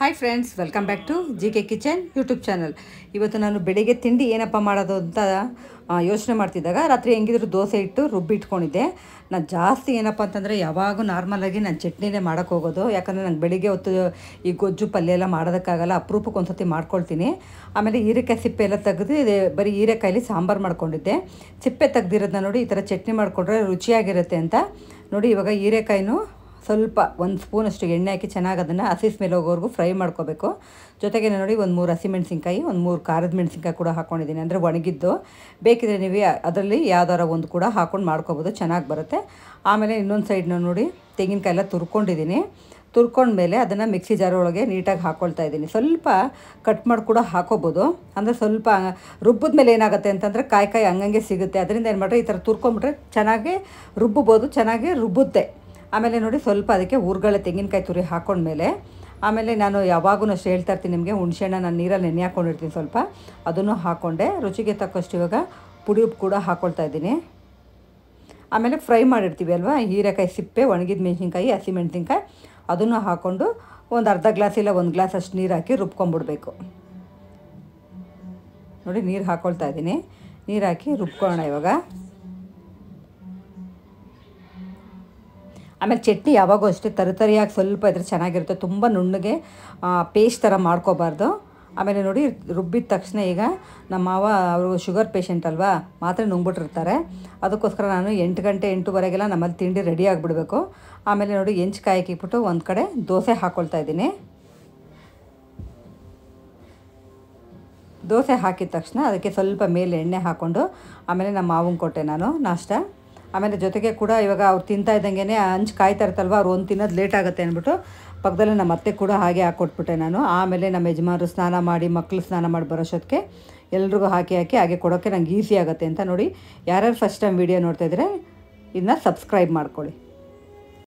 Hi friends welcome back to G K kitchen YouTube channel ಇವತ್ತು ನಾನು ಬೆಳಿಗ್ಗೆ ತಿಂಡಿ ಏನಪ್ಪ ಮಾಡೋದು ಅಂತ ಯೋಚನೆ ಮಾಡ್ತಿದ್ದಾಗ ರಾತ್ರಿ ಹೆಂಗಿದ್ರು ದೋಸೆ ಇಟ್ಟು ರುಬ್ಬಿ ಇಟ್ಕೊಂಡಿದ್ದೆ. ನಾನು ಜಾಸ್ತಿ ಏನಪ್ಪ ಅಂತಂದರೆ ಯಾವಾಗೂ ನಾರ್ಮಲಾಗಿ ನಾನು ಚಟ್ನಿನೇ ಮಾಡೋಕ್ಕೆ ಹೋಗೋದು. ಯಾಕಂದರೆ ನಂಗೆ ಬೆಳಿಗ್ಗೆ ಹೊತ್ತು ಈ ಗೊಜ್ಜು ಪಲ್ಯ ಎಲ್ಲ ಮಾಡೋದಕ್ಕಾಗಲ್ಲ, ಅಪರೂಪಕ್ಕೆ ಒಂದು ಸತಿ ಮಾಡ್ಕೊಳ್ತೀನಿ. ಆಮೇಲೆ ಹೀರೆಕಾಯಿ ಸಿಪ್ಪೆ ಎಲ್ಲ ತೆಗೆದು ಬರೀ ಹೀರೆಕಾಯಲ್ಲಿ ಸಾಂಬಾರು ಮಾಡ್ಕೊಂಡಿದ್ದೆ. ಸಿಪ್ಪೆ ತೆಗ್ದಿರೋದನ್ನ ನೋಡಿ ಈ ಥರ ಚಟ್ನಿ ಮಾಡಿಕೊಂಡ್ರೆ ರುಚಿಯಾಗಿರುತ್ತೆ ಅಂತ. ನೋಡಿ ಇವಾಗ ಹೀರೆಕಾಯಿನೂ ಸ್ವಲ್ಪ ಒಂದು ಸ್ಪೂನಷ್ಟು ಎಣ್ಣೆ ಹಾಕಿ ಚೆನ್ನಾಗಿ ಅದನ್ನು ಹಸಿಸ್ ಮೇಲೆ ಹೋಗೋವರೆಗೂ ಫ್ರೈ ಮಾಡ್ಕೋಬೇಕು. ಜೊತೆಗೆ ನೋಡಿ ಒಂದು ಮೂರು ಹಸಿಮೆಣ್ಸಿನ್ಕಾಯಿ ಒಂದು ಮೂರು ಖಾರದ ಮೆಣಸಿನ್ಕಾಯಿ ಕೂಡ ಹಾಕ್ಕೊಂಡಿದ್ದೀನಿ ಅಂದರೆ ಒಣಗಿದ್ದು. ಬೇಕಿದ್ರೆ ನೀವು ಅದರಲ್ಲಿ ಯಾವ್ದಾರ ಒಂದು ಕೂಡ ಹಾಕ್ಕೊಂಡು ಮಾಡ್ಕೋಬೋದು. ಚೆನ್ನಾಗಿ ಬರುತ್ತೆ. ಆಮೇಲೆ ಇನ್ನೊಂದು ಸೈಡ್ನ ನೋಡಿ ತೆಂಗಿನಕಾಯಿ ಎಲ್ಲ ತುರ್ಕೊಂಡಿದ್ದೀನಿ. ತುರ್ಕೊಂಡ್ಮೇಲೆ ಅದನ್ನು ಮಿಕ್ಸಿ ಜಾರ್ ಒಳಗೆ ನೀಟಾಗಿ ಹಾಕ್ಕೊಳ್ತಾ ಇದ್ದೀನಿ. ಸ್ವಲ್ಪ ಕಟ್ ಮಾಡಿ ಕೂಡ ಹಾಕೋಬೋದು. ಅಂದರೆ ಸ್ವಲ್ಪ ರುಬ್ಬಿದ ಮೇಲೆ ಏನಾಗುತ್ತೆ ಅಂತಂದರೆ ಕಾಯಿ ಕಾಯಿ ಹಂಗಂಗೆ ಸಿಗುತ್ತೆ. ಅದರಿಂದ ಏನು ಮಾಡಿದ್ರೆ ಈ ಥರ ತುರ್ಕೊಂಬಿಟ್ರೆ ಚೆನ್ನಾಗಿ ರುಬ್ಬಬೋದು, ಚೆನ್ನಾಗಿ ರುಬ್ಬುತ್ತೆ. ಆಮೇಲೆ ನೋಡಿ ಸ್ವಲ್ಪ ಅದಕ್ಕೆ ಊರ್ಗಳೆ ತೆಂಗಿನಕಾಯಿ ತುರಿ ಹಾಕ್ಕೊಂಡ್ಮೇಲೆ ಆಮೇಲೆ ನಾನು ಯಾವಾಗೂ ಅಷ್ಟು ಹೇಳ್ತಾ ಇರ್ತೀನಿ ನಿಮಗೆ, ಹುಣಸೆಹಣ್ಣ ನಾನು ನೀರಲ್ಲಿ ನೆನೆ ಹಾಕ್ಕೊಂಡಿರ್ತೀನಿ ಸ್ವಲ್ಪ, ಅದನ್ನು ಹಾಕ್ಕೊಂಡೆ ರುಚಿಗೆ ತಕ್ಕಷ್ಟು ಇವಾಗ ಪುಡಿ ಉಪ್ಪು ಕೂಡ ಹಾಕ್ಕೊಳ್ತಾ ಇದ್ದೀನಿ. ಆಮೇಲೆ ಫ್ರೈ ಮಾಡಿರ್ತೀವಿ ಅಲ್ವಾ, ಹೀರೆಕಾಯಿ ಸಿಪ್ಪೆ, ಒಣಗಿದ ಮೆಣಸಿನ್ಕಾಯಿ ಹಸಿಮೆಣ್ಸಿನ್ಕಾಯಿ ಅದನ್ನು ಹಾಕ್ಕೊಂಡು ಒಂದು ಅರ್ಧ ಗ್ಲಾಸ್ ಇಲ್ಲ ಒಂದು ಗ್ಲಾಸ್ ಅಷ್ಟು ನೀರು ಹಾಕಿ ರುಬ್ಕೊಂಬಿಡ್ಬೇಕು. ನೋಡಿ ನೀರು ಹಾಕ್ಕೊಳ್ತಾ ಇದ್ದೀನಿ, ನೀರು ಹಾಕಿ ರುಬ್ಕೊಳ್ಳೋಣ ಇವಾಗ. ಆಮೇಲೆ ಚಟ್ನಿ ಯಾವಾಗೂ ಅಷ್ಟೇ ತರಿತರಿಯಾಗಿ ಸ್ವಲ್ಪ ಇದ್ರೆ ಚೆನ್ನಾಗಿರುತ್ತೆ. ತುಂಬ ನುಣ್ಣಗೆ ಪೇಸ್ಟ್ ಥರ ಮಾಡ್ಕೋಬಾರ್ದು. ಆಮೇಲೆ ನೋಡಿ, ರುಬ್ಬಿದ ತಕ್ಷಣ ಈಗ ನಮ್ಮ ಮಾವ ಅವರು ಶುಗರ್ ಪೇಷಂಟ್ ಅಲ್ವಾ, ಮಾತ್ರೆ ನುಂಗ್ಬಿಟ್ಟಿರ್ತಾರೆ. ಅದಕ್ಕೋಸ್ಕರ ನಾನು ಎಂಟು ಗಂಟೆ, ಎಂಟುವರೆಗೆಲ್ಲ ನಮ್ಮಲ್ಲಿ ತಿಂಡಿ ರೆಡಿ ಆಗಿಬಿಡ್ಬೇಕು. ಆಮೇಲೆ ನೋಡಿ ಹೆಂಚು ಕಾಯಿ ಹಾಕಿಬಿಟ್ಟು ಒಂದು ಕಡೆ ದೋಸೆ ಹಾಕ್ಕೊಳ್ತಾ ಇದ್ದೀನಿ. ದೋಸೆ ಹಾಕಿದ ತಕ್ಷಣ ಅದಕ್ಕೆ ಸ್ವಲ್ಪ ಮೇಲೆ ಎಣ್ಣೆ ಹಾಕ್ಕೊಂಡು ಆಮೇಲೆ ನಮ್ಮ ಮಾವನ ಕೊಟ್ಟೆ ನಾನು, ನಾಷ್ಟ. ಆಮೇಲೆ ಜೊತೆಗೆ ಕೂಡ ಇವಾಗ ಅವ್ರು ತಿಂತಾ ಇದ್ದಂಗೆ ಹಂಚು ಕಾಯ್ತಾ ಇರ್ತಲ್ವ ಅವ್ರು ಒಂದು ತಿನ್ನೋದು ಲೇಟ್ ಆಗುತ್ತೆ ಅಂದ್ಬಿಟ್ಟು ಪಕ್ಕದಲ್ಲೇ ನಮ್ಮ ಅತ್ತೆ ಕೂಡ ಹಾಗೆ ಹಾಕ್ಕೊಟ್ಬಿಟ್ಟೆ ನಾನು. ಆಮೇಲೆ ನಮ್ಮ ಯಜಮಾನರು ಸ್ನಾನ ಮಾಡಿ ಮಕ್ಕಳು ಸ್ನಾನ ಮಾಡಿ ಬರೋಷ್ಟೊತ್ತಿಗೆ ಎಲ್ರಿಗೂ ಹಾಕಿ ಹಾಕಿ ಹಾಗೆ ಕೊಡೋಕ್ಕೆ ನಂಗೆ ಈಸಿ ಆಗುತ್ತೆ ಅಂತ ನೋಡಿ. ಯಾರ್ಯಾರು ಫಸ್ಟ್ ಟೈಮ್ ವೀಡಿಯೋ ನೋಡ್ತಾಯಿದ್ರೆ ಇದನ್ನ ಸಬ್ಸ್ಕ್ರೈಬ್ ಮಾಡ್ಕೊಳ್ಳಿ.